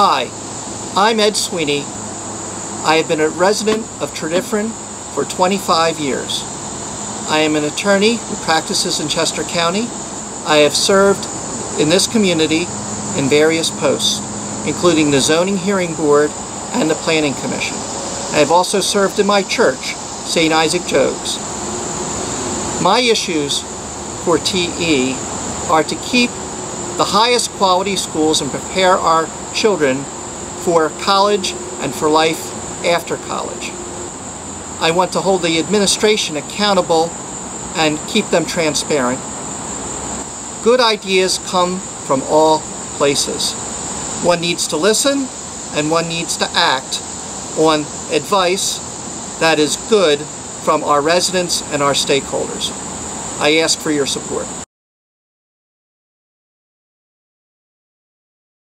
Hi, I'm Ed Sweeney. I have been a resident of Tredyffrin for 25 years. I am an attorney who practices in Chester County. I have served in this community in various posts, including the Zoning Hearing Board and the Planning Commission. I have also served in my church, St. Isaac Jogues. My issues for TE are to keep the highest quality schools and prepare our children for college and for life after college. I want to hold the administration accountable and keep them transparent. Good ideas come from all places. One needs to listen and one needs to act on advice that is good from our residents and our stakeholders. I ask for your support.